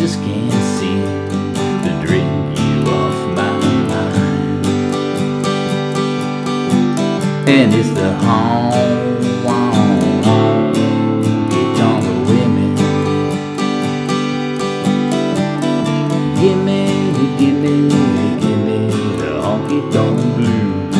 just can't seem to drink you off my mind. And it's the honky tonk women. Gimme, gimme, gimme the honky tonk blues.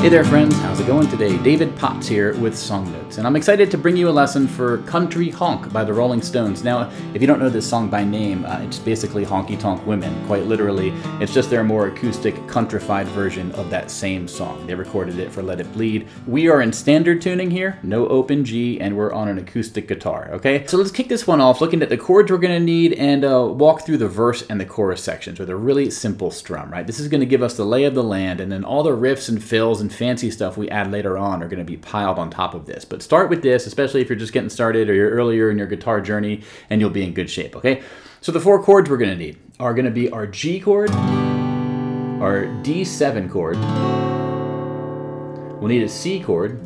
Hey there, friends. How's it today? David Pots here with Song Notes, and I'm excited to bring you a lesson for Country Honk by the Rolling Stones. Now, if you don't know this song by name, uh, it's basically Honky Tonk Women, quite literally. It's just their more acoustic, countrified version of that same song. They recorded it for Let It Bleed. We are in standard tuning here, no open G, and we're on an acoustic guitar, okay? So let's kick this one off looking at the chords we're gonna need and uh, walk through the verse and the chorus sections with a really simple strum, right? This is gonna give us the lay of the land, and then all the riffs and fills and fancy stuff we add later on are going to be piled on top of this. But start with this, especially if you're just getting started or you're earlier in your guitar journey, and you'll be in good shape, okay? So the four chords we're going to need are going to be our G chord, our D7 chord, we'll need a C chord,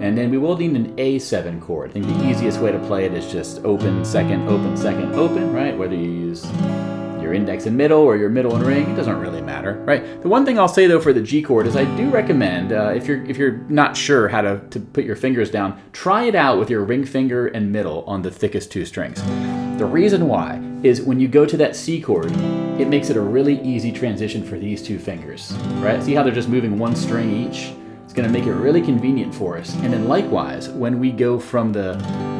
and then we will need an A7 chord. I think the easiest way to play it is just open, second, open, second, open, right? Whether you use your index and middle or your middle and ring, it doesn't really matter, right? The one thing I'll say though for the G chord is I do recommend uh, if you're if you're not sure how to, to put your fingers down, try it out with your ring finger and middle on the thickest two strings. The reason why is when you go to that C chord, it makes it a really easy transition for these two fingers, right? See how they're just moving one string each? It's gonna make it really convenient for us. And then likewise, when we go from the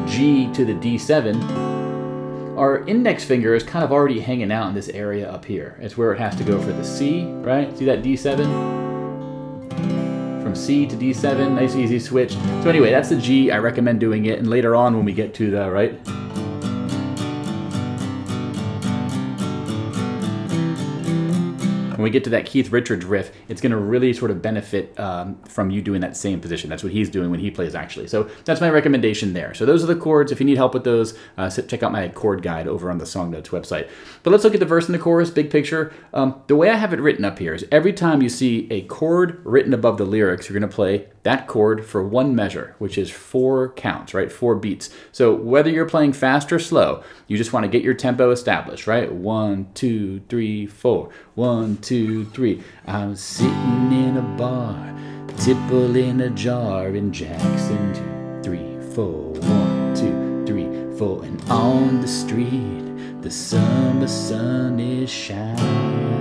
G to the D7, our index finger is kind of already hanging out in this area up here. It's where it has to go for the C, right? See that D7? From C to D7, nice easy switch. So anyway, that's the G. I recommend doing it. And later on when we get to the, right? When we get to that Keith Richards riff, it's going to really sort of benefit um, from you doing that same position. That's what he's doing when he plays, actually. So that's my recommendation there. So those are the chords. If you need help with those, uh, check out my chord guide over on the Song Notes website. But let's look at the verse and the chorus, big picture. Um, the way I have it written up here is every time you see a chord written above the lyrics, you're going to play that chord for one measure, which is four counts, right? Four beats. So whether you're playing fast or slow, you just want to get your tempo established, right? One, two, three, four. One, two, three. I'm sitting in a bar, tipple in a jar in Jackson. Two, three, four. One, two, three, four. And on the street, the summer sun is shines.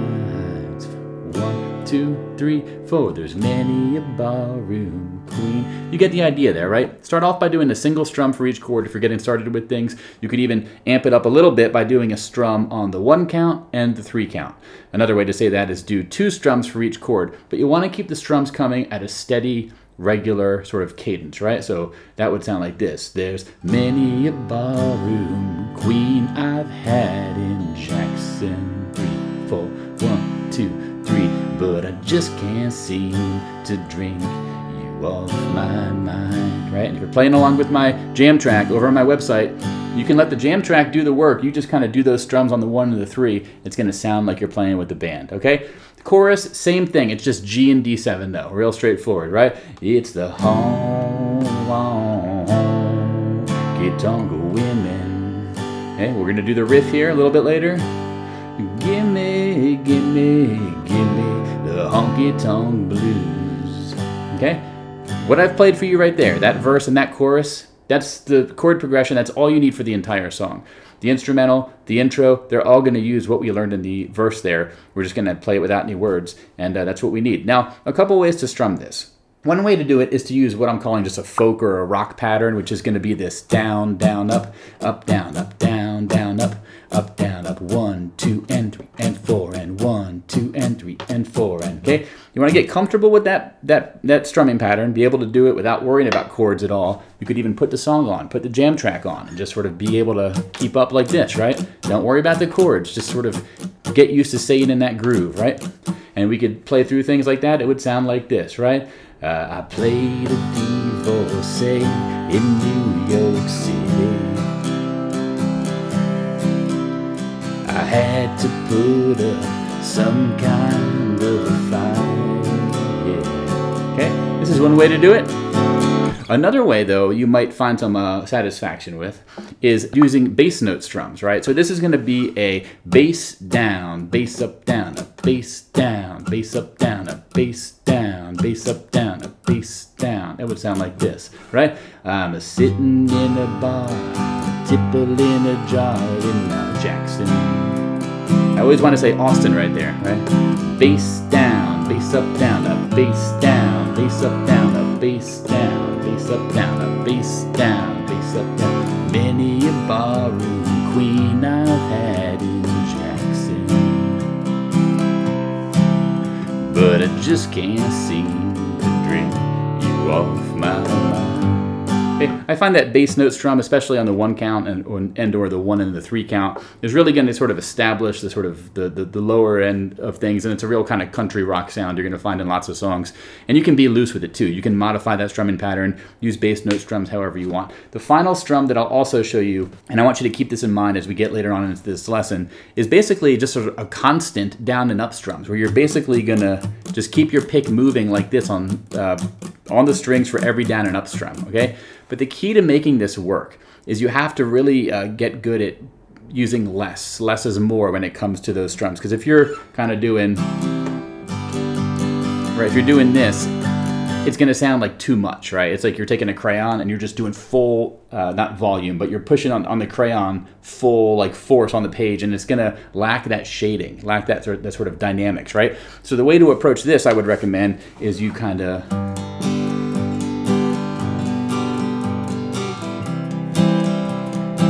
Two, three, four. There's many a barroom queen. You get the idea there, right? Start off by doing a single strum for each chord if you're getting started with things. You could even amp it up a little bit by doing a strum on the one count and the three count. Another way to say that is do two strums for each chord, but you want to keep the strums coming at a steady, regular sort of cadence, right? So that would sound like this. There's many a barroom queen I've had in Jackson. Three, four, one, two, but I just can't seem to drink you off my mind, right? And if you're playing along with my jam track over on my website, you can let the jam track do the work. You just kind of do those strums on the one and the three. It's going to sound like you're playing with the band, okay? Chorus, same thing. It's just G and D7 though. Real straightforward, right? It's the home, home, women. Okay, we're going to do the riff here a little bit later. Gimme, gimme, gimme honky tonk blues. Okay? What I've played for you right there, that verse and that chorus, that's the chord progression. That's all you need for the entire song. The instrumental, the intro, they're all going to use what we learned in the verse there. We're just going to play it without any words, and uh, that's what we need. Now, a couple ways to strum this. One way to do it is to use what I'm calling just a folk or a rock pattern, which is going to be this down, down, up, up, down, up, down, down, up, up, down, up, one, two, and three, and four, and one, two, and three, and four, and okay. You want to get comfortable with that that that strumming pattern, be able to do it without worrying about chords at all. You could even put the song on, put the jam track on, and just sort of be able to keep up like this, right? Don't worry about the chords, just sort of get used to staying in that groove, right? And we could play through things like that. It would sound like this, right? Uh, I played a divorcee in New York City. Had to put up some kind of a fight. Yeah. Okay, this is one way to do it. Another way, though, you might find some uh, satisfaction with is using bass note strums, right? So this is going to be a bass down, bass up, down, a bass down, bass up, down, a bass down, bass up, down, a bass down. It would sound like this, right? I'm a sitting in a bar, tipple in a jar in Jackson. Always want to say Austin right there, right? Bass down, bass up, down, a bass down, bass up, down, a bass down, bass up, down, a bass down, bass up, down. Many a barroom queen I've had in Jackson, but I just can't seem to drink you off my mind. I find that bass note strum, especially on the one count and, and or the one and the three count, is really going to sort of establish the sort of the, the, the, lower end of things, and it's a real kind of country rock sound you're going to find in lots of songs. And you can be loose with it too. You can modify that strumming pattern, use bass note strums however you want. The final strum that I'll also show you, and I want you to keep this in mind as we get later on into this lesson, is basically just sort of a constant down and up strums, where you're basically going to just keep your pick moving like this on uh, on the strings for every down and up strum. Okay. But the key to making this work is you have to really uh, get good at using less. Less is more when it comes to those strums. Because if you're kind of doing, right, if you're doing this, it's going to sound like too much, right? It's like you're taking a crayon and you're just doing full, uh, not volume, but you're pushing on, on the crayon full like force on the page and it's going to lack that shading, lack that sort, that sort of dynamics, right? So the way to approach this, I would recommend, is you kind of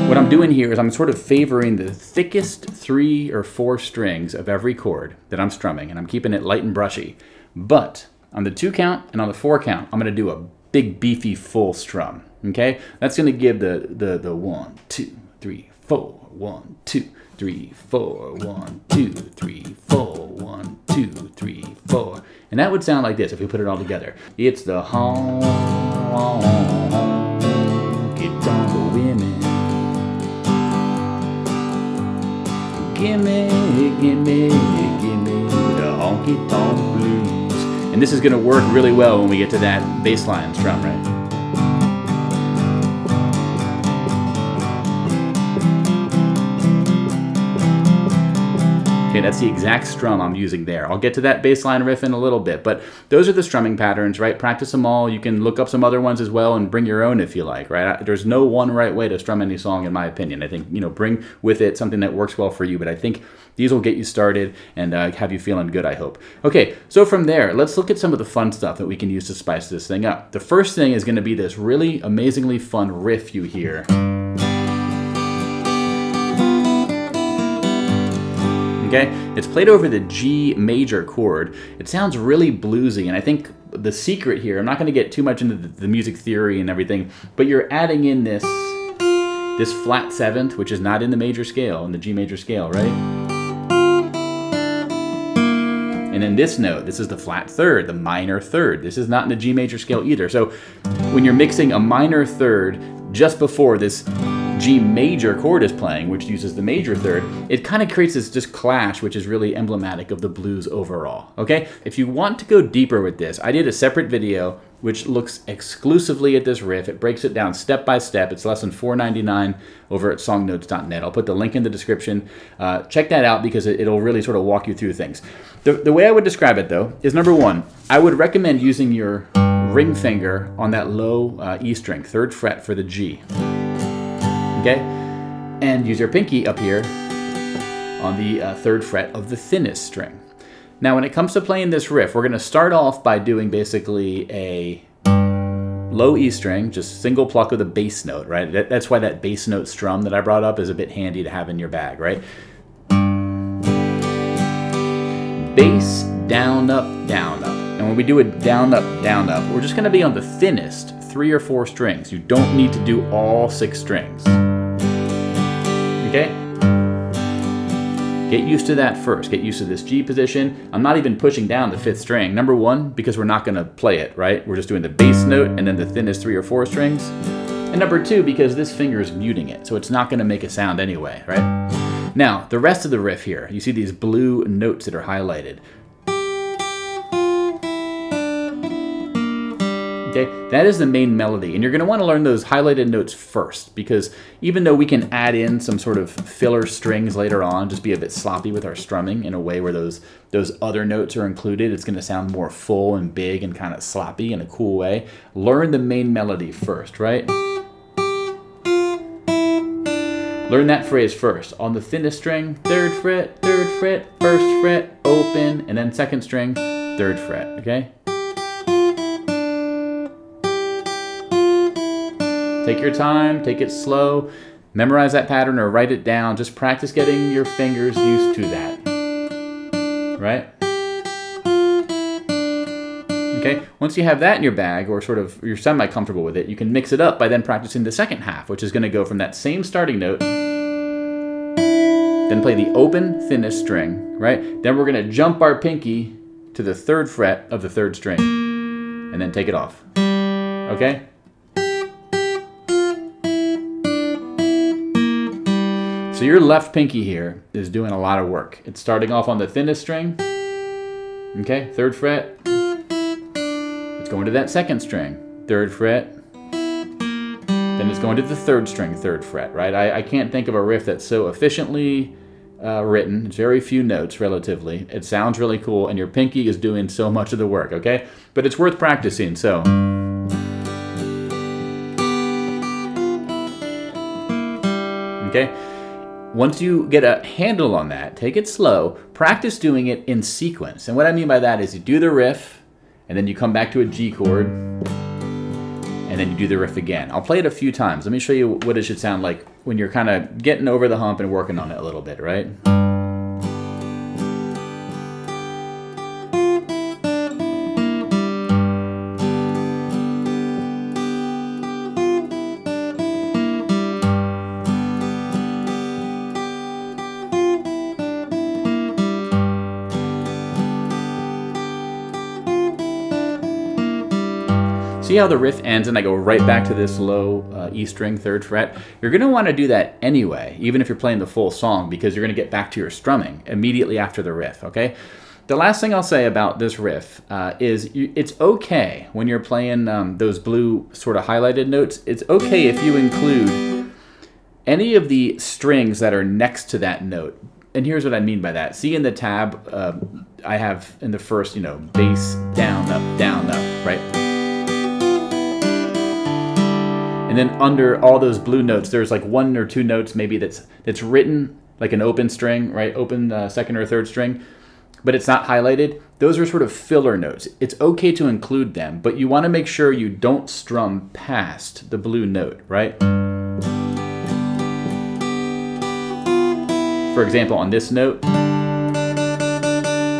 What I'm mm. doing here is I'm sort of favoring the thickest three or four strings of every chord that I'm strumming, and I'm keeping it light and brushy. But on the two count and on the four count, I'm gonna do a big beefy full strum, okay? That's gonna give the, the, the one, two, three, four, one, two, three, four, one, two, three, four, one, two, three, four. And that would sound like this if we put it all together. It's the honky Gimme, gimme, gimme the honky tonk blues. And this is going to work really well when we get to that bass line strum, right? Okay, that's the exact strum I'm using there. I'll get to that bass line riff in a little bit, but those are the strumming patterns, right? Practice them all. You can look up some other ones as well and bring your own if you like, right? There's no one right way to strum any song in my opinion. I think, you know, bring with it something that works well for you, but I think these will get you started and uh, have you feeling good, I hope. Okay, so from there, let's look at some of the fun stuff that we can use to spice this thing up. The first thing is gonna be this really amazingly fun riff you hear. Okay? It's played over the G major chord. It sounds really bluesy, and I think the secret here, I'm not gonna get too much into the, music theory and everything, but you're adding in this, this flat seventh, which is not in the major scale, in the G major scale, right? And then this note, this is the flat third, the minor third. This is not in the G major scale either. So when you're mixing a minor third just before this G major chord is playing, which uses the major third, it kind of creates this just clash, which is really emblematic of the blues overall, okay? If you want to go deeper with this, I did a separate video which looks exclusively at this riff. It breaks it down step by step. It's lesson 499 over at songnotes.net. I'll put the link in the description. Uh, check that out because it, will really sort of walk you through things. The, the way I would describe it, though, is number one, I would recommend using your ring finger on that low uh, E string, third fret for the G okay? And use your pinky up here on the uh, third fret of the thinnest string. Now, when it comes to playing this riff, we're gonna start off by doing basically a low E string, just single pluck of the bass note, right? That, that's why that bass note strum that I brought up is a bit handy to have in your bag, right? Bass, down, up, down, up. And when we do a down, up, down, up, we're just gonna be on the thinnest three or four strings. You don't need to do all six strings. Okay? Get used to that first. Get used to this G position. I'm not even pushing down the fifth string. Number one, because we're not gonna play it, right? We're just doing the bass note and then the thinnest three or four strings. And number two, because this finger is muting it, so it's not gonna make a sound anyway, right? Now, the rest of the riff here, you see these blue notes that are highlighted. Okay, that is the main melody, and you're want to learn those highlighted notes first because even though we can add in some sort of filler strings later on, just be a bit sloppy with our strumming in a way where those those other notes are included, it's to sound more full and big and kind of sloppy in a cool way. Learn the main melody first, right? Learn that phrase first. On the thinnest string, third fret, third fret, first fret, open, and then second string, third fret, okay? Take your time, take it slow, memorize that pattern or write it down. Just practice getting your fingers used to that. Right? Okay, once you have that in your bag, or sort of you're semi-comfortable with it, you can mix it up by then practicing the second half, which is going to go from that same starting note, then play the open thinnest string, right? Then we're going to jump our pinky to the third fret of the third string, and then take it off. Okay? So your left pinky here is doing a lot of work. It's starting off on the thinnest string, okay, third fret. It's going to that second string, third fret. Then it's going to the third string, third fret, right? I, I can't think of a riff that's so efficiently uh, written. It's very few notes relatively. It sounds really cool, and your pinky is doing so much of the work, okay? But it's worth practicing, so. Okay? Once you get a handle on that, take it slow, practice doing it in sequence. And what I mean by that is you do the riff, and then you come back to a G chord, and then you do the riff again. I'll play it a few times. Let me show you what it should sound like when you're kind of getting over the hump and working on it a little bit, right? See how the riff ends and I go right back to this low uh, E string third fret? You're going to want to do that anyway, even if you're playing the full song, because you're going to get back to your strumming immediately after the riff, okay? The last thing I'll say about this riff uh, is you, it's okay when you're playing um, those blue sort of highlighted notes. It's okay if you include any of the strings that are next to that note. And here's what I mean by that. See in the tab, uh, I have in the first, you know, bass, down, up, down, up, right? And then under all those blue notes, there's like one or two notes maybe that's that's written like an open string, right? Open uh, second or third string, but it's not highlighted. Those are sort of filler notes. It's okay to include them, but you want to make sure you don't strum past the blue note, right? For example, on this note,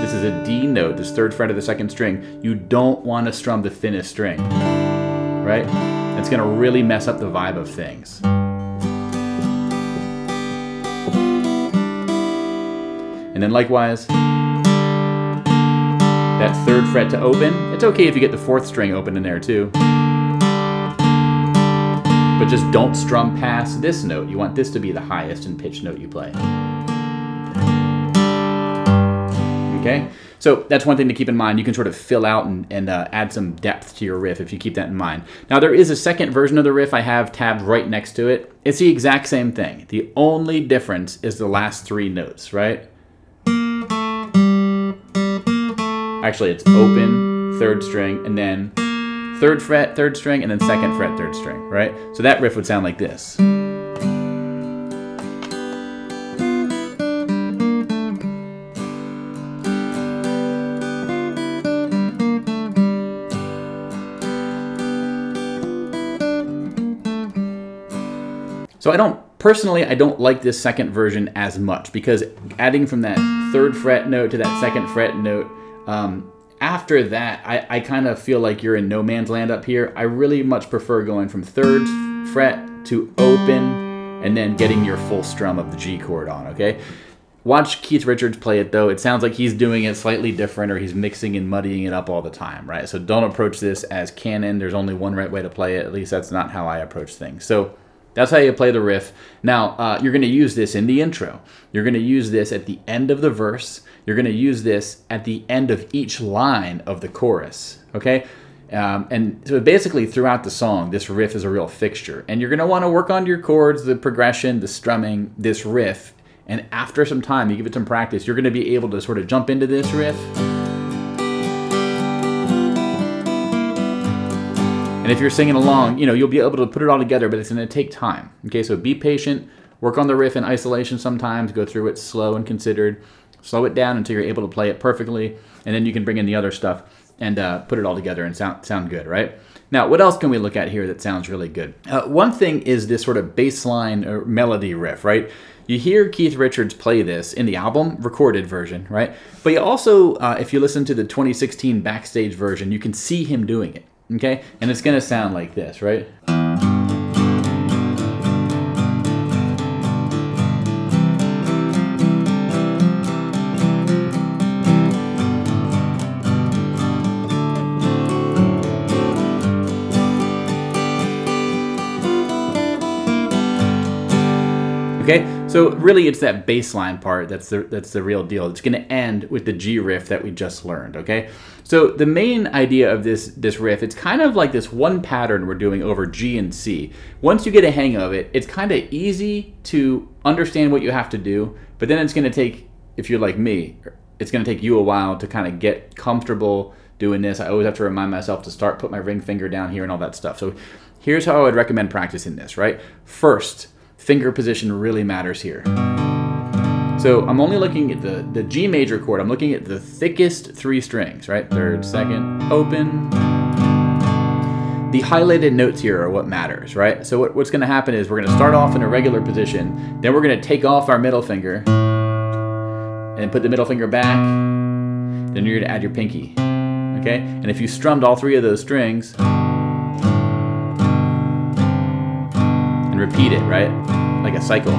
this is a D note, this third fret of the second string. You don't want to strum the thinnest string, right? It's to really mess up the vibe of things. And then likewise, that third fret to open, it's okay if you get the fourth string open in there too. But just don't strum past this note. You want this to be the highest in pitch note you play. Okay? So that's one thing to keep in mind. You can sort of fill out and, and uh, add some depth to your riff if you keep that in mind. Now, there is a second version of the riff I have tabbed right next to it. It's the exact same thing. The only difference is the last three notes, right? Actually, it's open, third string, and then third fret, third string, and then second fret, third string, right? So that riff would sound like this. So I don't, personally, I don't like this second version as much because adding from that third fret note to that second fret note, um, after that, I, I kind of feel like you're in no man's land up here. I really much prefer going from third fret to open and then getting your full strum of the G chord on, okay? Watch Keith Richards play it though. It sounds like he's doing it slightly different or he's mixing and muddying it up all the time, right? So don't approach this as canon. There's only one right way to play it. At least that's not how I approach things. So that's how you play the riff. Now, uh, you're going to use this in the intro. You're going to use this at the end of the verse. You're going to use this at the end of each line of the chorus, okay? Um, and so basically throughout the song, this riff is a real fixture. And you're going to want to work on your chords, the progression, the strumming, this riff. And after some time, you give it some practice, you're going to be able to sort of jump into this riff. And if you're singing along, you know, you'll be able to put it all together, but it's going to take time. Okay, so be patient, work on the riff in isolation sometimes, go through it slow and considered, slow it down until you're able to play it perfectly, and then you can bring in the other stuff and uh, put it all together and sound, sound good, right? Now, what else can we look at here that sounds really good? Uh, one thing is this sort of bass line or melody riff, right? You hear Keith Richards play this in the album, recorded version, right? But you also, uh, if you listen to the 2016 backstage version, you can see him doing it, okay? And it's gonna sound like this, right? Okay, so really it's that bass line part that's the, that's the real deal. It's gonna end with the G riff that we just learned, okay? So the main idea of this, this riff, it's kind of like this one pattern we're doing over G and C. Once you get a hang of it, it's kind of easy to understand what you have to do, but then it's gonna take, if you're like me, it's gonna take you a while to kind of get comfortable doing this. I always have to remind myself to start, put my ring finger down here and all that stuff. So here's how I would recommend practicing this, right? First, finger position really matters here. So I'm only looking at the, the G major chord. I'm looking at the thickest three strings, right? Third, second, open. The highlighted notes here are what matters, right? So what, what's gonna happen is we're gonna start off in a regular position, then we're gonna take off our middle finger, and put the middle finger back, then you're gonna add your pinky, okay? And if you strummed all three of those strings, and repeat it, right? Like a cycle.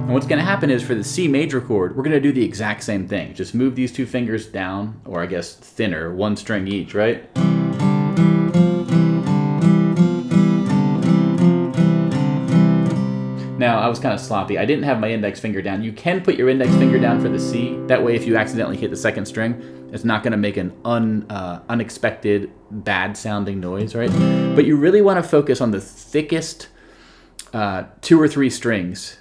And what's going to happen is for the C major chord, we're going to do the exact same thing. Just move these two fingers down, or I guess thinner, one string each, right? I was kind of sloppy. I didn't have my index finger down. You can put your index finger down for the C. That way, if you accidentally hit the second string, it's not going to make an un, uh, unexpected, bad sounding noise, right? But you really want to focus on the thickest uh, two or three strings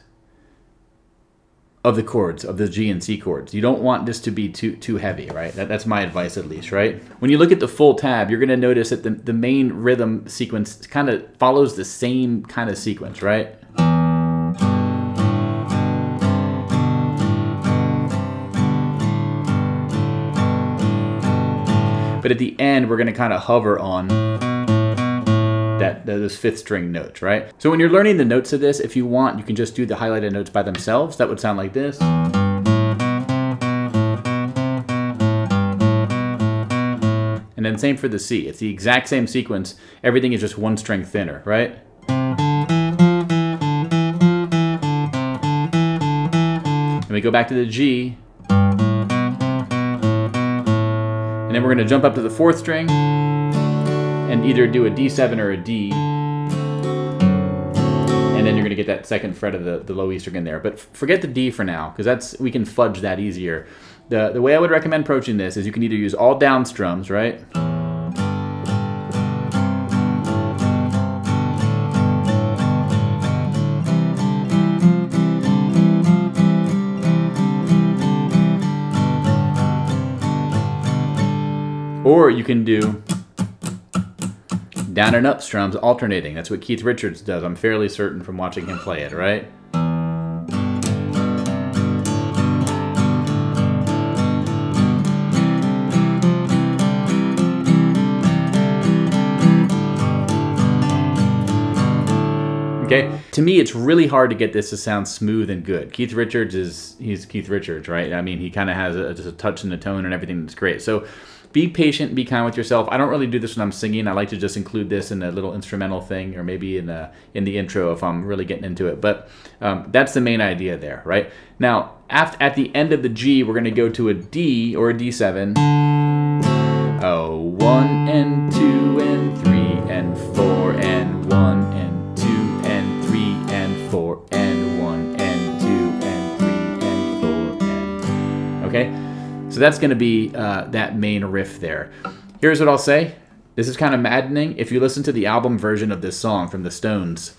of the chords, of the G and C chords. You don't want this to be too too heavy, right? That, that's my advice at least, right? When you look at the full tab, you're gonna notice that the, the main rhythm sequence kind of follows the same kind of sequence, right? But at the end, we're gonna kind of hover on that those fifth string notes, right? So when you're learning the notes of this, if you want, you can just do the highlighted notes by themselves. That would sound like this. And then same for the C. It's the exact same sequence. Everything is just one string thinner, right? And we go back to the G, And then we're going to jump up to the fourth string and either do a D7 or a D. And then you're going to get that second fret of the, the low E string in there. But forget the D for now, because that's we can fudge that easier. The, the way I would recommend approaching this is you can either use all down strums, right? Or you can do down and up strums alternating. That's what Keith Richards does. I'm fairly certain from watching him play it, right? Okay, to me, it's really hard to get this to sound smooth and good. Keith Richards is he's Keith Richards, right? I mean, he kind of has a, just a touch in the tone and everything that's great. So be patient, be kind with yourself. I don't really do this when I'm singing. I like to just include this in a little instrumental thing, or maybe in the in the intro if I'm really getting into it. But um, that's the main idea there, right? Now, at the end of the G, we're going to go to a D or a D7. Oh, one that's going to be uh, that main riff there. Here's what I'll say. This is kind of maddening. If you listen to the album version of this song from the Stones,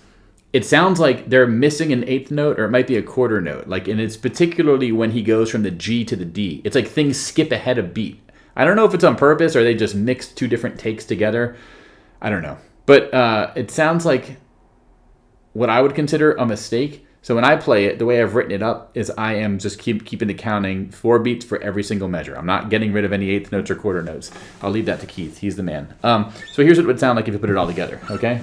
it sounds like they're missing an eighth note or it might be a quarter note. Like, and it's particularly when he goes from the G to the D. It's like things skip ahead a beat. I don't know if it's on purpose or they just mixed two different takes together. I don't know. But uh, it sounds like what I would consider a mistake so when I play it, the way I've written it up is I am just keep keeping the counting four beats for every single measure. I'm not getting rid of any eighth notes or quarter notes. I'll leave that to Keith. He's the man. Um, so here's what it would sound like if you put it all together. Okay.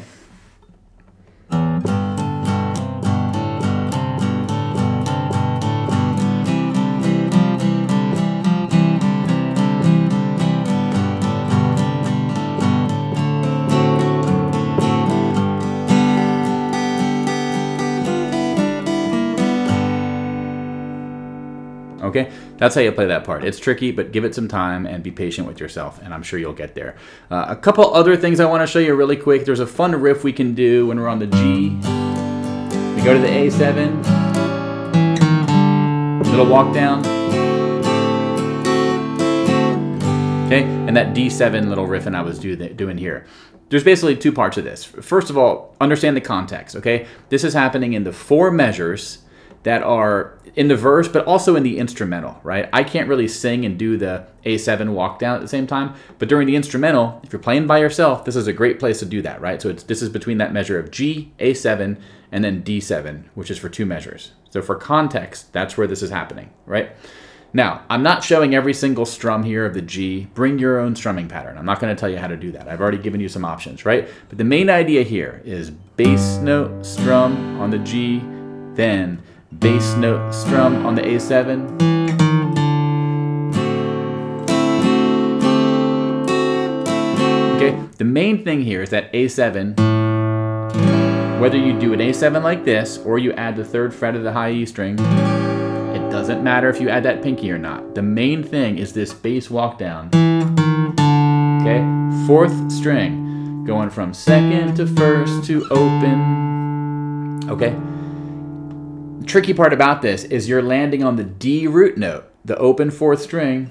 That's how you play that part. It's tricky, but give it some time and be patient with yourself, and I'm sure you'll get there. Uh, a couple other things I want to show you really quick. There's a fun riff we can do when we're on the G. We go to the A7, little walk down. Okay, and that D7 little riffing I was do doing here. There's basically two parts of this. First of all, understand the context, okay? This is happening in the four measures that are in the verse, but also in the instrumental, right? I can't really sing and do the A7 walk down at the same time, but during the instrumental, if you're playing by yourself, this is a great place to do that, right? So it's, this is between that measure of G, A7, and then D7, which is for two measures. So for context, that's where this is happening, right? Now, I'm not showing every single strum here of the G. Bring your own strumming pattern. I'm not going to tell you how to do that. I've already given you some options, right? But the main idea here is bass note strum on the G, then bass note strum on the A7. Okay, the main thing here is that A7, whether you do an A7 like this or you add the third fret of the high E string, it doesn't matter if you add that pinky or not. The main thing is this bass walk down. Okay, fourth string, going from second to first to open. Okay, tricky part about this is you're landing on the D root note, the open fourth string,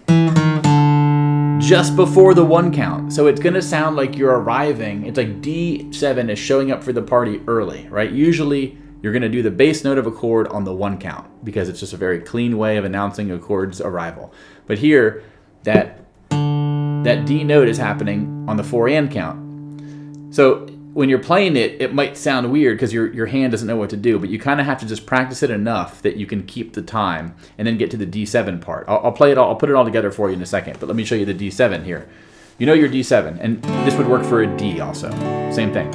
just before the one count. So it's going to sound like you're arriving. It's like D7 is showing up for the party early, right? Usually you're going to do the bass note of a chord on the one count because it's just a very clean way of announcing a chord's arrival. But here, that that D note is happening on the four and count. So when you're playing it, it might sound weird because your, your hand doesn't know what to do, but you kind of have to just practice it enough that you can keep the time and then get to the D7 part. I'll, I'll, play it all, I'll put it all together for you in a second, but let me show you the D7 here. You know your D7, and this would work for a D also. Same thing.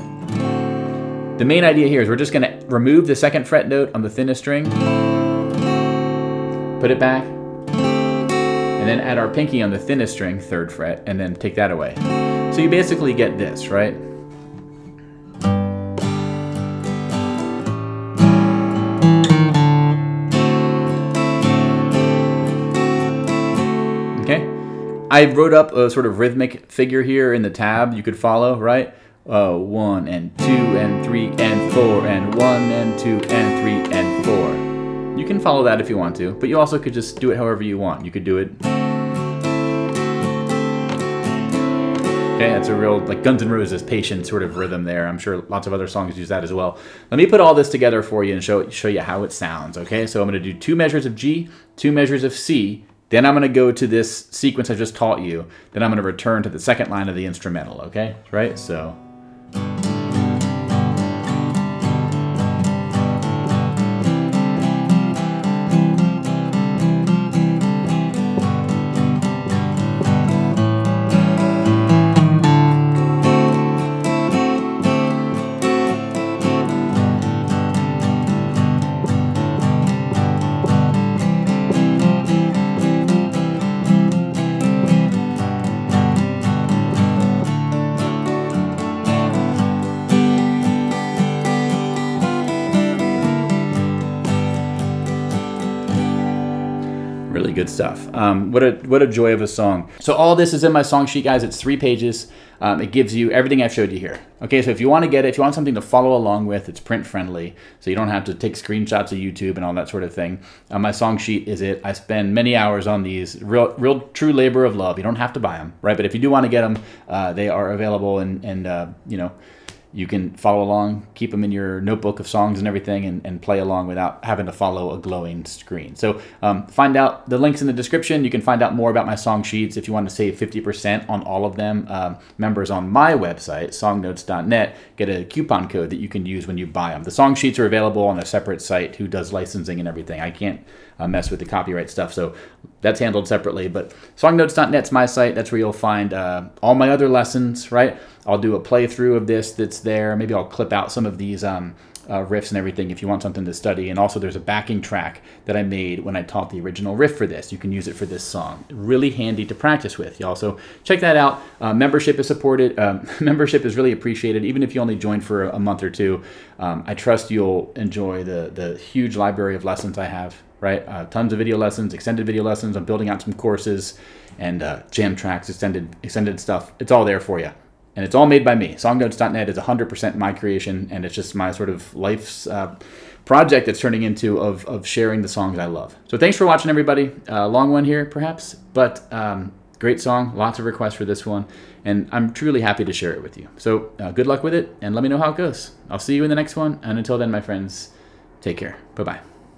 The main idea here is we're just going to remove the second fret note on the thinnest string, put it back, and then add our pinky on the thinnest string, third fret, and then take that away. So you basically get this, right? I wrote up a sort of rhythmic figure here in the tab you could follow, right? Uh, one and two and three and four and one and two and three and four. You can follow that if you want to, but you also could just do it however you want. You could do it. Okay, that's a real like Guns N' Roses patient sort of rhythm there. I'm sure lots of other songs use that as well. Let me put all this together for you and show show you how it sounds. Okay, so I'm going to do two measures of G, two measures of C, then I'm going to go to this sequence I just taught you. Then I'm going to return to the second line of the instrumental, okay? Right? So... Um, what a what a joy of a song. So all this is in my song sheet, guys. It's three pages. Um, it gives you everything I've showed you here. Okay, so if you want to get it, if you want something to follow along with, it's print friendly, so you don't have to take screenshots of YouTube and all that sort of thing. Uh, my song sheet is it. I spend many hours on these, real, real, true labor of love. You don't have to buy them, right? But if you do want to get them, uh, they are available, and and uh, you know you can follow along, keep them in your notebook of songs and everything, and, and play along without having to follow a glowing screen. So um, find out the links in the description. You can find out more about my song sheets if you want to save 50% on all of them. Um, members on my website, songnotes.net, get a coupon code that you can use when you buy them. The song sheets are available on a separate site who does licensing and everything. I can't uh, mess with the copyright stuff, so that's handled separately. But songnotes.net's my site. That's where you'll find uh, all my other lessons, right? I'll do a playthrough of this that's there. Maybe I'll clip out some of these um, uh, riffs and everything if you want something to study. And also, there's a backing track that I made when I taught the original riff for this. You can use it for this song. Really handy to practice with. You also check that out. Uh, membership is supported. Um, membership is really appreciated, even if you only join for a, month or two. Um, I trust you'll enjoy the the huge library of lessons I have. Right, uh, tons of video lessons, extended video lessons. I'm building out some courses and uh, jam tracks, extended extended stuff. It's all there for you and it's all made by me. Songnotes.net is 100% my creation, and it's just my sort of life's uh, project that's turning into of, of sharing the songs I love. So thanks for watching, everybody. Uh, long one here, perhaps, but um, great song. Lots of requests for this one, and I'm truly happy to share it with you. So uh, good luck with it, and let me know how it goes. I'll see you in the next one, and until then, my friends, take care. Bye bye.